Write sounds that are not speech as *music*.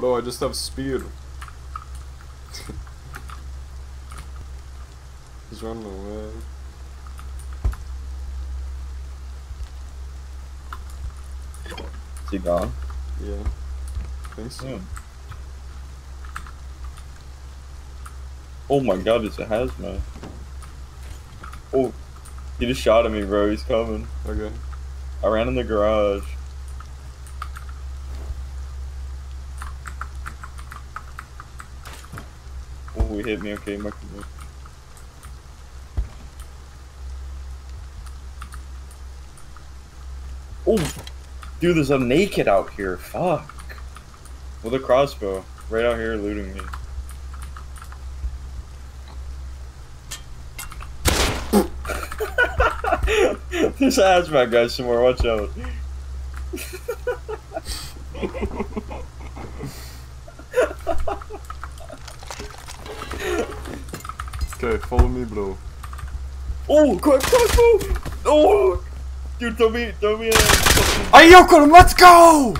Bro, I just have speed. He's *laughs* running away. Is he gone? Yeah. Thanks. so. Yeah. Oh my god, it's a hazmat. Oh, he just shot at me, bro. He's coming. Okay. I ran in the garage. He hit me. Okay, my. Oh, dude, there's a naked out here. Fuck. With a crossbow, right out here looting me. There's a hatchback guy somewhere. Watch out. *laughs* Okay, follow me, bro. Oh, quick crossbow! Oh, dude, throw me, throw me a. Eoka, let's go!